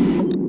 you